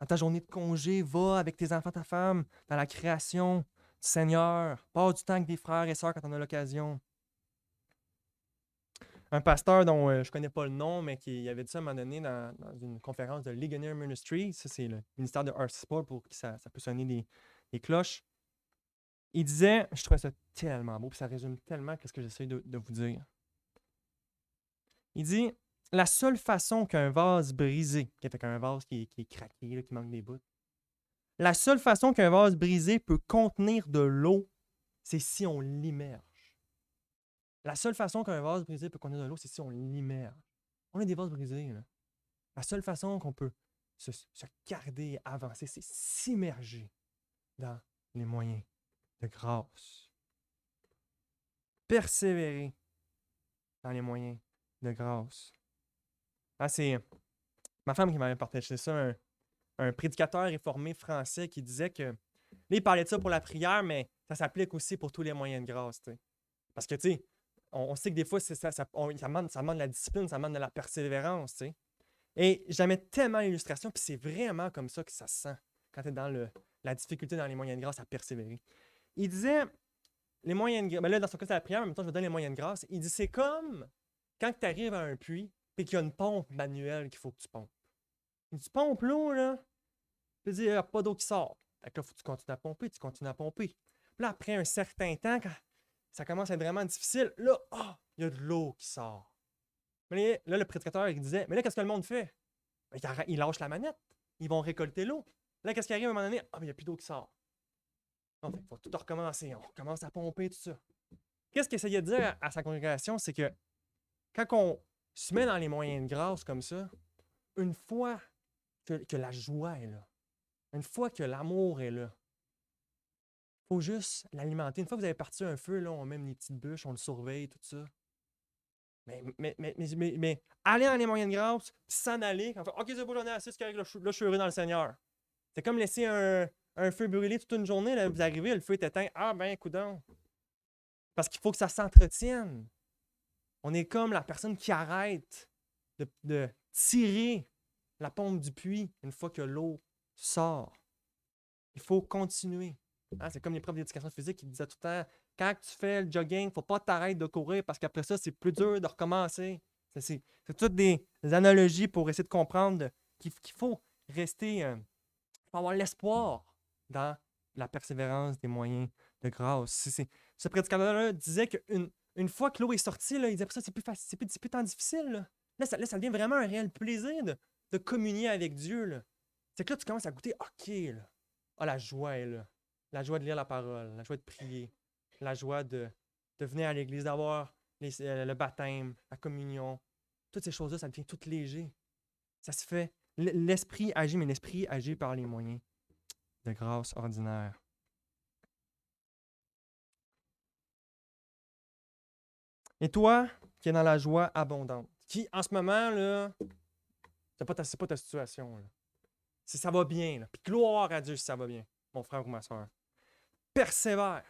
Dans ta journée de congé, va avec tes enfants, ta femme, dans la création, Seigneur, passe du temps avec des frères et sœurs quand on a l'occasion. Un pasteur dont euh, je ne connais pas le nom, mais qui avait dit ça à un moment donné dans, une conférence de Ligonier Ministry, ça c'est le ministère de Art Sport pour qui ça, peut sonner des, cloches. Il disait, je trouvais ça tellement beau, puis ça résume tellement ce que j'essaie de, vous dire. Il dit La seule façon qu'un vase brisé, qui fait qu'un vase qui, est craqué, qui manque des bouts, la seule façon qu'un vase brisé peut contenir de l'eau, c'est si on l'immerge. La seule façon qu'un vase brisé peut contenir de l'eau, c'est si on l'immerge. On a des vases brisés. La seule façon qu'on peut se, garder, avancer, c'est s'immerger dans les moyens de grâce. Persévérer dans les moyens de grâce. Ah, c'est ma femme qui m'avait partagé ça, un, un prédicateur réformé français qui disait que. Là, il parlait de ça pour la prière, mais ça s'applique aussi pour tous les moyens de grâce. Parce que, tu sais, on, sait que des fois, ça, demande, de la discipline, ça demande de la persévérance. Et j'aimais tellement l'illustration, puis c'est vraiment comme ça que ça se sent quand tu es dans la difficulté dans les moyens de grâce à persévérer. Il disait, les moyens de grâce, ben là, dans son cas, c'est la prière, mais temps, je vais donner les moyens de grâce. Il dit, c'est comme quand tu arrives à un puits, puis qu'il y a une pompe manuelle qu'il faut que tu pompes. Tu pompes l'eau, là, puis il n'y a pas d'eau qui sort. Fait faut que tu continues à pomper, tu continues à pomper. Puis là, après un certain temps, quand ça commence à être vraiment difficile, là, ah, il y a de l'eau qui sort. Mais là, le prédicateur, il disait, mais là, qu'est-ce que le monde fait? Ben, il lâche la manette. Ils vont récolter l'eau. Là, qu'est-ce qui arrive à un moment donné? Ah, mais il n'y a plus d'eau qui sort. Donc, il faut tout recommencer. On commence à pomper, tout ça. Qu'est-ce qu'il essayait de dire à, sa congrégation? C'est que quand on se met dans les moyens de grâce comme ça, une fois que la joie est là, une fois que l'amour est là, faut juste l'alimenter. Une fois que vous avez parti un feu, là, on met des petites bûches, on le surveille, tout ça. Mais, mais, mais, mais, mais, aller dans les moyens de grâce, s'en aller, fait, OK, c'est beau, j'en ai assez, c'est correct, là, je suis heureux dans le Seigneur. C'est comme laisser un, un, feu brûler toute une journée, là, vous arrivez, le feu est éteint. Ah ben, coudon. Parce qu'il faut que ça s'entretienne. On est comme la personne qui arrête de, de tirer la pompe du puits une fois que l'eau sort. Il faut continuer. Hein, c'est comme les profs d'éducation physique qui disaient tout le temps quand tu fais le jogging, faut pas t'arrêter de courir parce qu'après ça, c'est plus dur de recommencer. C'est toutes des analogies pour essayer de comprendre qu'il faut rester, euh, faut avoir l'espoir dans la persévérance des moyens de grâce. ce prédicateur-là disait qu'une une fois que l'eau est sortie, là, il disait ça, c'est plus facile, c'est plus, tant difficile. Là. ça, devient vraiment un réel plaisir de, communier avec Dieu. C'est que là, tu commences à goûter, OK, là. Ah, la joie est là. La joie de lire la parole, la joie de prier, la joie de, venir à l'église, d'avoir euh, le baptême, la communion. Toutes ces choses-là, ça devient tout léger. Ça se fait. L'esprit agit, mais l'esprit agit par les moyens de grâce ordinaire. Et toi, qui es dans la joie abondante, qui en ce moment, là, c'est pas ta, situation. Là. Si ça va bien. Puis gloire à Dieu si ça va bien, mon frère ou ma soeur. Persévère.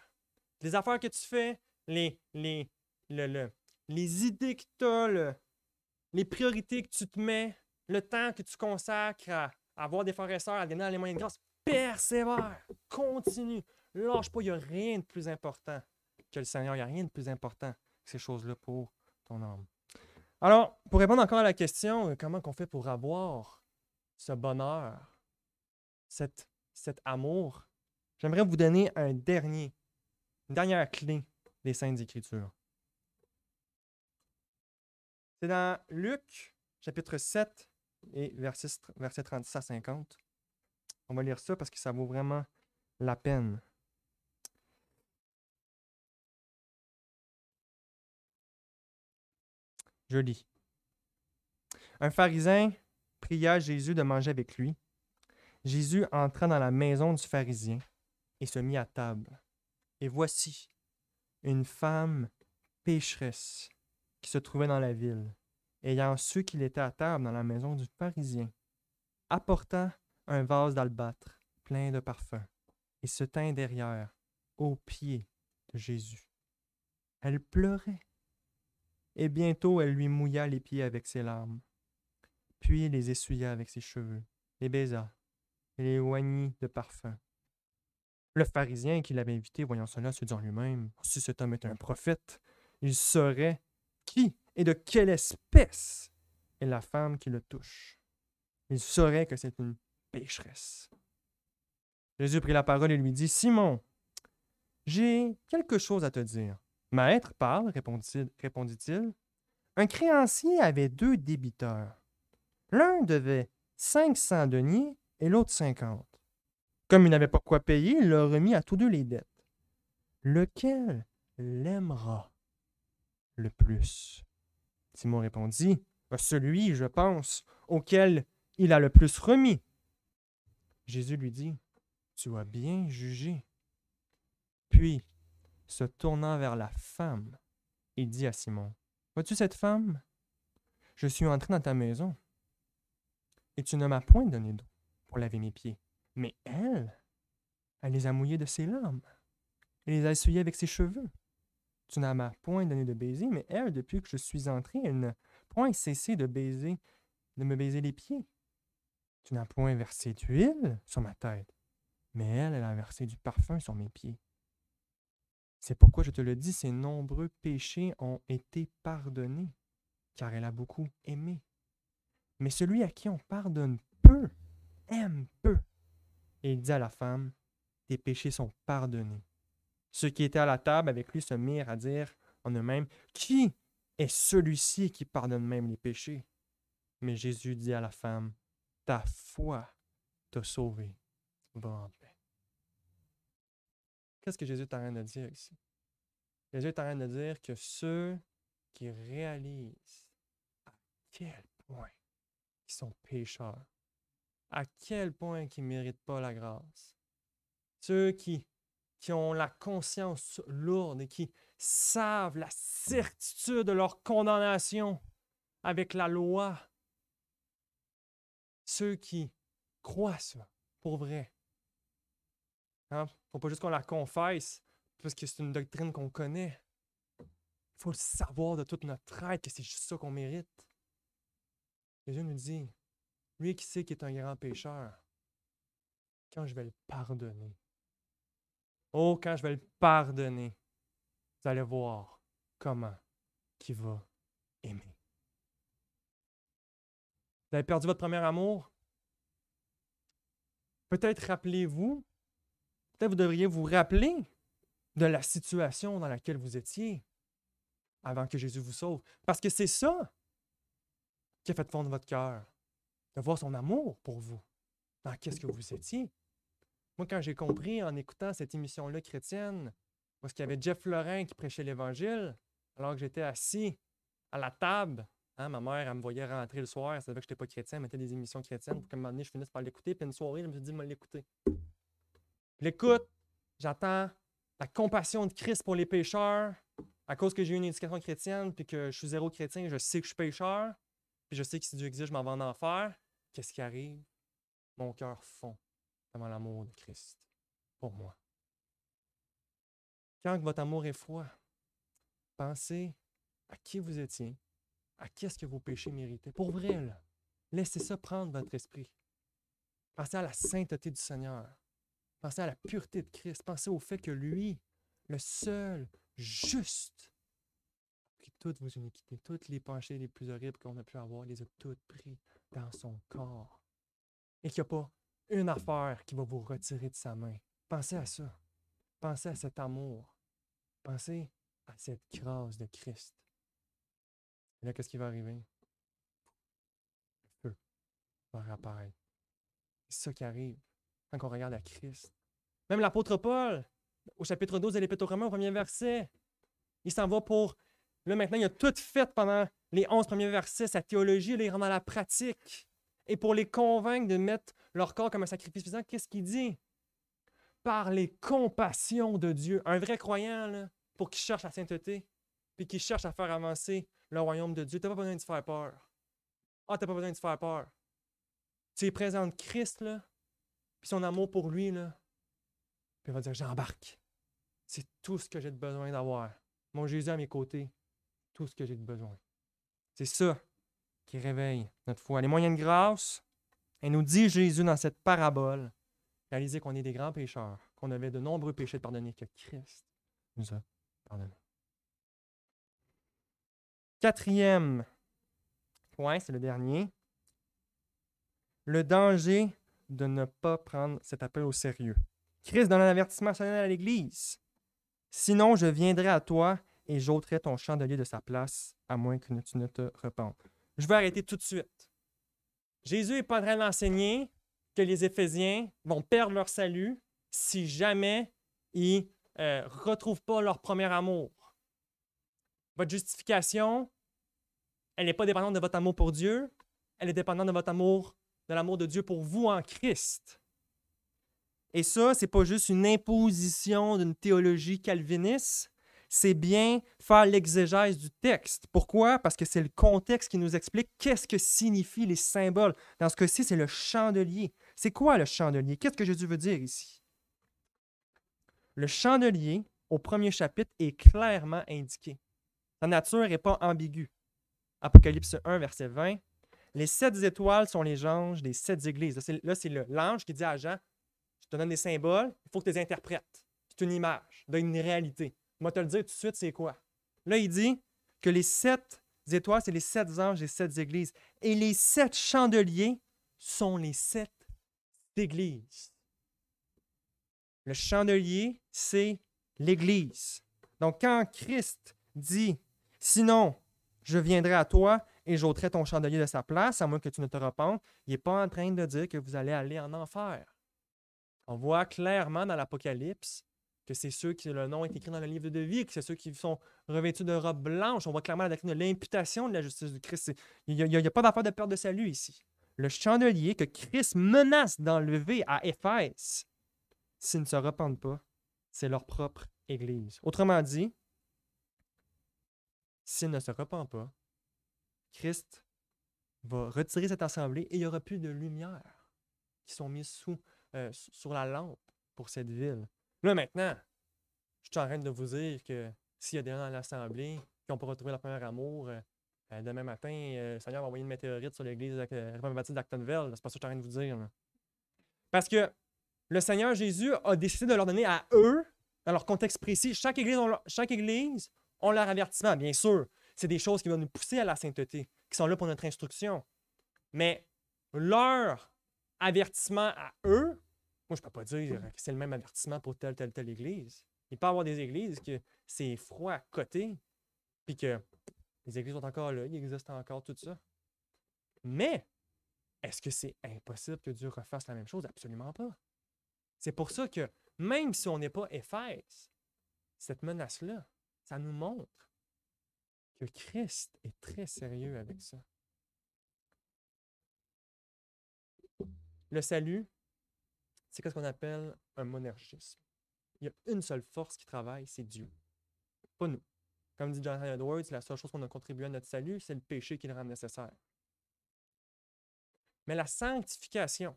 Les affaires que tu fais, les, les, le, les idées que tu as, les priorités que tu te mets, le temps que tu consacres à, avoir des frères et sœurs, à donner les moyens de grâce, persévère, continue, lâche pas, il n'y a rien de plus important que le Seigneur, il n'y a rien de plus important que ces choses-là pour ton âme. Alors, pour répondre encore à la question, euh, comment on fait pour avoir ce bonheur, cet amour, j'aimerais vous donner un dernier, une dernière clé des Saintes Écritures. C'est dans Luc, chapitre 7 et verset, verset 36 à 50. On va lire ça parce que ça vaut vraiment la peine. Je lis. Un pharisien pria Jésus de manger avec lui. Jésus entra dans la maison du pharisien et se mit à table. Et voici une femme pécheresse qui se trouvait dans la ville, ayant su qu'il était à table dans la maison du pharisien, apporta un vase d'albâtre plein de parfums et se tint derrière, aux pieds de Jésus. Elle pleurait, et bientôt elle lui mouilla les pieds avec ses larmes, puis les essuya avec ses cheveux, les baisa et les oignit de parfum. Le pharisien qui l'avait invité, voyant cela, se dit en lui-même Si cet homme est un prophète, il saurait qui et de quelle espèce est la femme qui le touche. Il saurait que c'est une pécheresse. Jésus prit la parole et lui dit, Simon, j'ai quelque chose à te dire. Maître, parle, répondit-il. Un créancier avait deux débiteurs. L'un devait cinq cents deniers et l'autre cinquante. Comme il n'avait pas quoi payer, il leur remit à tous deux les dettes. Lequel l'aimera le plus? Simon répondit, Celui, je pense, auquel il a le plus remis. Jésus lui dit, Tu as bien jugé. Puis, se tournant vers la femme, il dit à Simon, Vois-tu cette femme? Je suis entré dans ta maison, et tu ne m'as point donné d'eau pour laver mes pieds. Mais elle, elle les a mouillés de ses larmes, et les a essuyés avec ses cheveux. Tu n'as m'as point donné de baiser, mais elle, depuis que je suis entré, elle n'a point cessé de baiser, de me baiser les pieds. Tu n'as point versé d'huile sur ma tête, mais elle, elle a versé du parfum sur mes pieds. C'est pourquoi je te le dis, ses nombreux péchés ont été pardonnés, car elle a beaucoup aimé. Mais celui à qui on pardonne peu, aime peu. Et il dit à la femme, tes péchés sont pardonnés. Ceux qui étaient à la table avec lui se mirent à dire en eux-mêmes, qui est celui-ci qui pardonne même les péchés? Mais Jésus dit à la femme, ta foi t'a sauvé. Va en paix. Qu'est-ce que Jésus est en train de dire ici? Jésus est en train de dire que ceux qui réalisent à quel point ils sont pécheurs, à quel point ils ne méritent pas la grâce, ceux qui, qui ont la conscience lourde et qui savent la certitude de leur condamnation avec la loi. Ceux qui croient ça, pour vrai. Il hein? ne faut pas juste qu'on la confesse, parce que c'est une doctrine qu'on connaît. Il faut le savoir de toute notre être que c'est juste ça qu'on mérite. Jésus nous dit, lui qui sait qu'il est un grand pécheur, quand je vais le pardonner, oh, quand je vais le pardonner, vous allez voir comment qui va aimer. Vous avez perdu votre premier amour? Peut-être rappelez-vous, peut-être vous devriez vous rappeler de la situation dans laquelle vous étiez avant que Jésus vous sauve. Parce que c'est ça qui a fait fondre votre cœur, de voir son amour pour vous, dans qu'est-ce que vous étiez. Moi, quand j'ai compris en écoutant cette émission-là chrétienne, parce qu'il y avait Jeff Lorrain qui prêchait l'Évangile, alors que j'étais assis à la table. Hein, ma mère, elle me voyait rentrer le soir, elle savait que je n'étais pas chrétien, elle mettait des émissions chrétiennes pour qu'à un moment donné, je finisse par l'écouter. Puis une soirée, je me suis dit, de l'écouter. L'écoute, j'attends la compassion de Christ pour les pécheurs. À cause que j'ai eu une éducation chrétienne, puis que je suis zéro chrétien, je sais que je suis pécheur, puis je sais que si Dieu existe, je m'en vais en enfer. Qu'est-ce qui arrive? Mon cœur fond devant l'amour de Christ pour moi. Quand votre amour est froid, pensez à qui vous étiez, à qu'est-ce que vos péchés méritaient. Pour vrai, laissez ça prendre votre esprit. Pensez à la sainteté du Seigneur. Pensez à la pureté de Christ. Pensez au fait que lui, le seul juste, a pris toutes vos iniquités, toutes les péchés les plus horribles qu'on a pu avoir, les a toutes pris dans son corps. Et qu'il n'y a pas une affaire qui va vous retirer de sa main. Pensez à ça. Pensez à cet amour. Pensez à cette grâce de Christ. Et là, qu'est-ce qui va arriver? Le feu va réapparaître. C'est ça qui arrive quand on regarde à Christ. Même l'apôtre Paul, au chapitre 12 de l'Épître aux Romains, au premier verset, il s'en va pour. Là, maintenant, il a tout fait pendant les 11 premiers versets, sa théologie, là, il dans la pratique. Et pour les convaincre de mettre leur corps comme un sacrifice vivant, qu'est-ce qu'il dit? par les compassions de Dieu. Un vrai croyant, pour qu'il cherche la sainteté, puis qu'il cherche à faire avancer le royaume de Dieu, tu n'as pas besoin de te faire peur. Ah, tu n'as pas besoin de te faire peur. Tu es présent de Christ, là, puis son amour pour lui, là, puis il va dire J'embarque. C'est tout ce que j'ai besoin d'avoir. Mon Jésus à mes côtés, tout ce que j'ai de besoin. C'est ça qui réveille notre foi. Les moyens de grâce, elle nous dit Jésus dans cette parabole, réaliser qu'on est des grands pécheurs, qu'on avait de nombreux péchés de pardonner, que Christ nous a pardonné. Quatrième point, c'est le dernier. Le danger de ne pas prendre cet appel au sérieux. Christ donne un avertissement solennel à l'Église. Sinon, je viendrai à toi et j'ôterai ton chandelier de sa place, à moins que tu ne te repentes. Je vais arrêter tout de suite. Jésus n'est pas en train d'enseigner que les Éphésiens vont perdre leur salut si jamais ils ne euh, retrouvent pas leur premier amour. Votre justification, elle n'est pas dépendante de votre amour pour Dieu, elle est dépendante de votre amour, de l'amour de Dieu pour vous en Christ. Et ça, ce n'est pas juste une imposition d'une théologie calviniste, c'est bien faire l'exégèse du texte. Pourquoi? Parce que c'est le contexte qui nous explique qu'est-ce que signifient les symboles. Dans ce cas-ci, c'est le chandelier. C'est quoi le chandelier? Qu'est-ce que Jésus veut dire ici? Le chandelier, au premier chapitre, est clairement indiqué. Sa nature n'est pas ambiguë. Apocalypse 1, verset 20. Les sept étoiles sont les anges des sept églises. Là, c'est l'ange qui dit à Jean Je te donne des symboles, il faut que tu les interprètes. C'est une image, une réalité. Moi, te le dire tout de suite, c'est quoi? Là, il dit que les sept étoiles, c'est les sept anges des sept églises. Et les sept chandeliers sont les sept d'Église. Le chandelier, c'est l'Église. Donc, quand Christ dit Sinon, je viendrai à toi et j'ôterai ton chandelier de sa place, à moins que tu ne te repentes, il n'est pas en train de dire que vous allez aller en enfer. On voit clairement dans l'Apocalypse que c'est ceux qui le nom est écrit dans le livre de vie, que c'est ceux qui sont revêtus de robes blanches. On voit clairement la doctrine de l'imputation de la justice de Christ. Il n'y a, pas d'affaire de perte de salut ici le chandelier que Christ menace d'enlever à Éphèse s'ils ne se repentent pas, c'est leur propre Église. Autrement dit, s'il ne se repent pas, Christ va retirer cette assemblée et il n'y aura plus de lumière qui sont mises sous, euh, sur la lampe pour cette ville. Là, maintenant, je suis en train de vous dire que s'il y a des gens dans l'assemblée qui n'ont pas retrouvé leur premier amour, euh, euh, demain matin, le Seigneur va envoyer une météorite sur l'église baptiste d'Actonville. C'est pas ça que je suis en train de vous dire. Parce que le Seigneur Jésus a décidé de leur donner à eux, dans leur contexte précis, chaque église, chaque église a leur avertissement, bien sûr. C'est des choses qui vont nous pousser à la sainteté, qui sont là pour notre instruction. Mais leur avertissement à eux, moi, je ne peux pas dire que c'est le même avertissement pour telle, telle, telle église. Il peut y avoir des églises que c'est froid à côté, puis que les églises sont encore là, il existe encore tout ça. Mais, est-ce que c'est impossible que Dieu refasse la même chose? Absolument pas. C'est pour ça que même si on n'est pas Éphèse, cette menace-là, ça nous montre que Christ est très sérieux avec ça. Le salut, c'est ce qu'on appelle un monergisme. Il y a une seule force qui travaille, c'est Dieu, pas nous. Comme dit Jonathan Edwards, la seule chose qu'on a contribué à notre salut, c'est le péché qui le rend nécessaire. Mais la sanctification,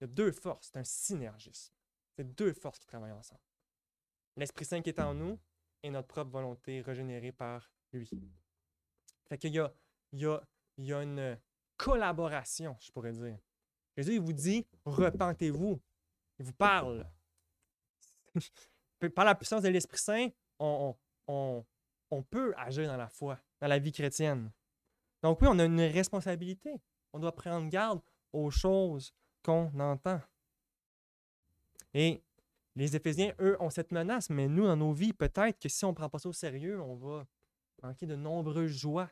il y a deux forces, c'est un synergisme. C'est deux forces qui travaillent ensemble. L'Esprit Saint qui est en nous et notre propre volonté régénérée par lui. Fait qu'il y a, il y, a, il y a une collaboration, je pourrais dire. Jésus, il vous dit, repentez-vous. Il vous parle. par la puissance de l'Esprit Saint, on, on, on, peut agir dans la foi, dans la vie chrétienne. Donc oui, on a une responsabilité. On doit prendre garde aux choses qu'on entend. Et les Éphésiens, eux, ont cette menace, mais nous, dans nos vies, peut-être que si on ne prend pas ça au sérieux, on va manquer de nombreuses joies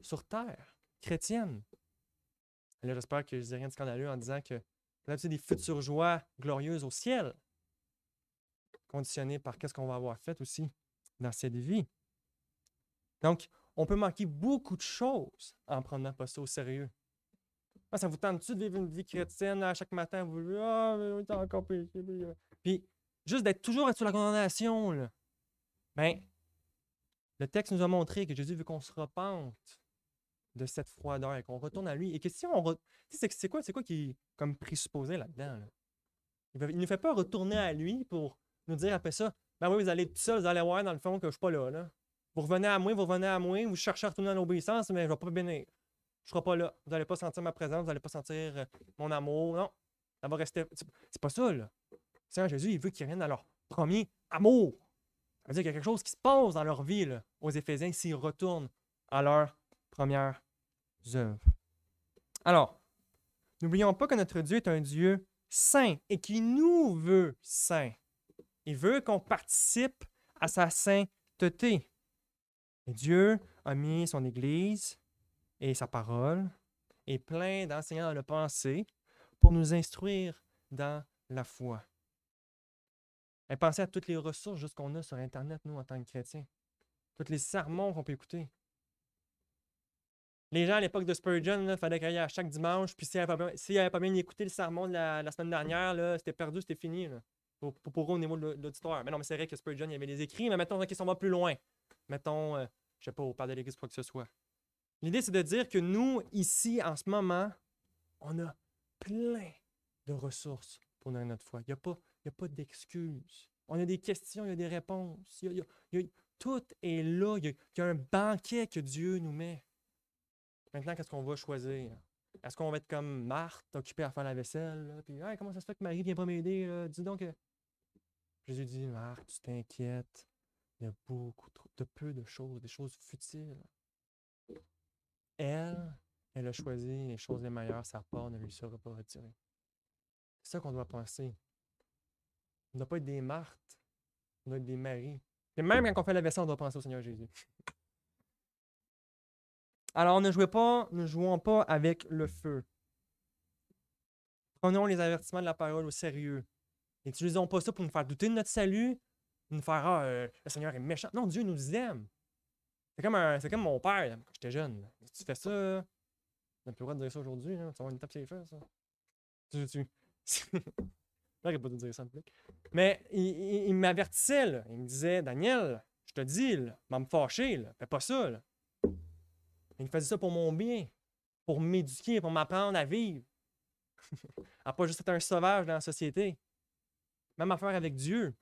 sur terre, chrétienne. Là, j'espère que je ne dis rien de scandaleux en disant que peut-être des futures joies glorieuses au ciel, conditionnées par qu'est-ce qu'on va avoir fait aussi dans cette vie. Donc, on peut manquer beaucoup de choses en prenant pas ça au sérieux. Ah, ça vous tente-tu de vivre une vie chrétienne à chaque matin? Vous ah, mais encore péché. Puis, juste d'être toujours sur la condamnation, là. Ben, le texte nous a montré que Jésus veut qu'on se repente de cette froideur et qu'on retourne à lui. Et que si on. C'est quoi, quoi qui est comme présupposé là-dedans? Il ne nous fait pas retourner à lui pour nous dire après ça Ben oui, vous allez tout seul, vous allez voir dans le fond que je ne suis pas là, là. Vous revenez à moi, vous revenez à moi, vous cherchez à retourner dans l'obéissance, mais je ne vais pas bénir je ne serai pas là. Vous n'allez pas sentir ma présence, vous n'allez pas sentir euh, mon amour. Non, ça va rester. C'est pas ça, là. Seigneur Jésus, il veut qu'ils reviennent dans leur premier amour. Ça veut dire qu'il y a quelque chose qui se passe dans leur vie, là, aux Éphésiens, s'ils retournent à leur première Alors, n'oublions pas que notre Dieu est un Dieu saint et qui nous veut saints. Il veut qu'on participe à sa sainteté. Et Dieu a mis son Église et sa parole est plein d'enseignants dans le pensée pour nous instruire dans la foi. Et pensez à toutes les ressources qu'on a sur Internet, nous, en tant que chrétiens. Tous les sermons qu'on peut écouter. Les gens à l'époque de Spurgeon, il fallait à chaque dimanche. Puis s'il n'avait pas, bien écouté le sermon de la, semaine dernière, c'était perdu, c'était fini. pour, pour, au niveau de l'auditoire. Mais non, mais c'est vrai que Spurgeon, il y avait les écrits. Mais mettons qu'ils sont va plus loin. Mettons, je euh, je sais pas, au Père de l'Église, quoi que ce soit. L'idée, c'est de dire que nous, ici, en ce moment, on a plein de ressources pour notre foi. Il n'y a pas, pas d'excuses. On a des questions, il y a des réponses. tout est là. Il y, a, un banquet que Dieu nous met. Maintenant, qu'est-ce qu'on va choisir? Est-ce qu'on va être comme Marthe, occupée à faire la vaisselle? puis, comment ça se fait que Marie vient pas m'aider? Dis donc. Jésus dit, Marthe, tu t'inquiètes. Il y a beaucoup de peu de choses, des choses futiles. Elle, elle a choisi les choses les meilleures, sa part ne lui sera pas retirée. C'est ça qu'on doit penser. On ne doit pas être des Marthes, on doit être des Maries. Et même quand on fait la vaisselle, on doit penser au Seigneur Jésus. Alors, ne jouez pas, ne jouons pas avec le feu. Prenons les avertissements de la parole au sérieux. N'utilisons pas ça pour nous faire douter de notre salut, nous faire Ah, euh, le Seigneur est méchant. Non, Dieu nous aime. C'est comme, c'est comme mon père quand j'étais jeune. Si tu fais ça, on n'a plus le droit de dire ça aujourd'hui, hein, tu vas une tape sur les fesses. Tu, tu... J'aurais pas dû dire ça. Mais il, il- il m'avertissait. Il me disait, Daniel, je te dis, là, va me fâcher. Fais pas ça, là. Il faisait ça pour mon bien, pour m'éduquer, pour m'apprendre à vivre. à pas juste être un sauvage dans la société. Même affaire avec Dieu.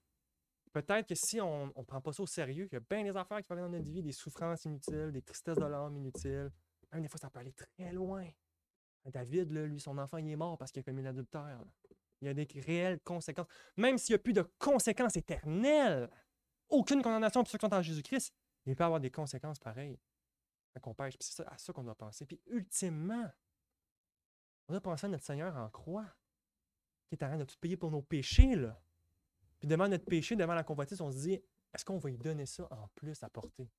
Peut-être que si on ne prend pas ça au sérieux, il y a bien des affaires qui peuvent aller dans notre vie, des souffrances inutiles, des tristesses de l'âme inutiles. Même des fois, ça peut aller très loin. David, lui, son enfant, il est mort parce qu'il a commis l'adultère. Il y a des réelles conséquences. Même s'il n'y a plus de conséquences éternelles, aucune condamnation pour ceux qui sont en Jésus-Christ, il peut avoir des conséquences pareilles. Puis c'est à ça qu'on doit penser. Puis ultimement, on doit penser à notre Seigneur en croix, qui est en train de tout payer pour nos péchés. Là. Puis devant notre péché, devant la convoitise, on se dit est-ce qu'on va lui donner ça en plus à porter?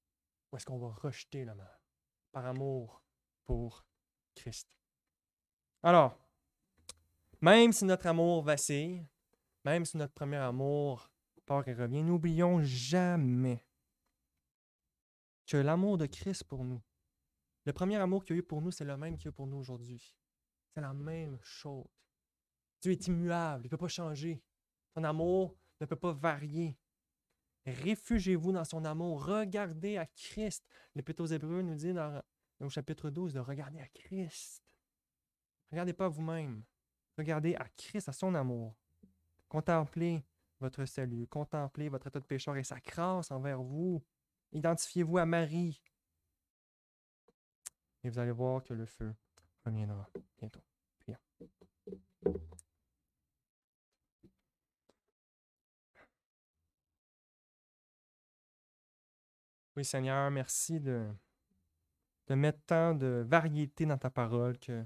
Ou est-ce qu'on va rejeter le mal par amour pour Christ? Alors, même si notre amour vacille, même si notre premier amour part et revient, n'oublions jamais que l'amour de Christ pour nous, le premier amour qu'il a eu pour nous, c'est le même qu'il a pour nous aujourd'hui. C'est la même chose. Dieu est immuable, il ne peut pas changer. Son amour ne peut pas varier. Réfugiez-vous dans son amour. Regardez à Christ. L'Épître aux Hébreux nous dit dans, au chapitre 12 de regarder à Christ. Regardez pas vous-même. Regardez à Christ, à son amour. Contemplez votre salut. Contemplez votre état de pécheur et sa grâce envers vous. Identifiez-vous à Marie. Et vous allez voir que le feu reviendra bientôt. Oui, Seigneur, merci de, mettre tant de variété dans ta parole que,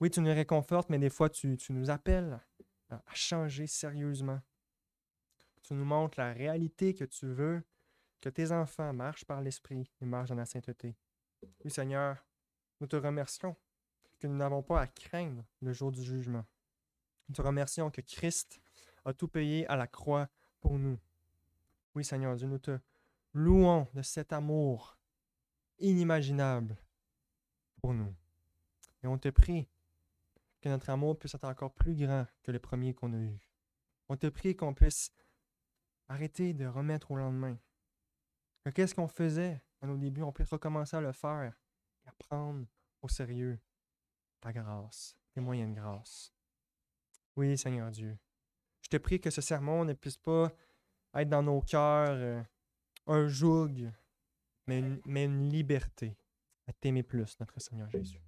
oui, tu nous réconfortes, mais des fois, tu, nous appelles à changer sérieusement. Tu nous montres la réalité que tu veux que tes enfants marchent par l'Esprit et marchent dans la sainteté. Oui, Seigneur, nous te remercions que nous n'avons pas à craindre le jour du jugement. Nous te remercions que Christ a tout payé à la croix pour nous. Oui, Seigneur Dieu, nous te louons de cet amour inimaginable pour nous. Et on te prie que notre amour puisse être encore plus grand que le premier qu'on a eu. On te prie qu'on puisse arrêter de remettre au lendemain. Que qu'est-ce qu'on faisait à nos débuts, on puisse recommencer à le faire à prendre au sérieux ta grâce, tes moyens de grâce. Oui, Seigneur Dieu. Je te prie que ce sermon ne puisse pas être dans nos cœurs euh, un joug, mais une liberté à t'aimer plus, notre Seigneur Jésus.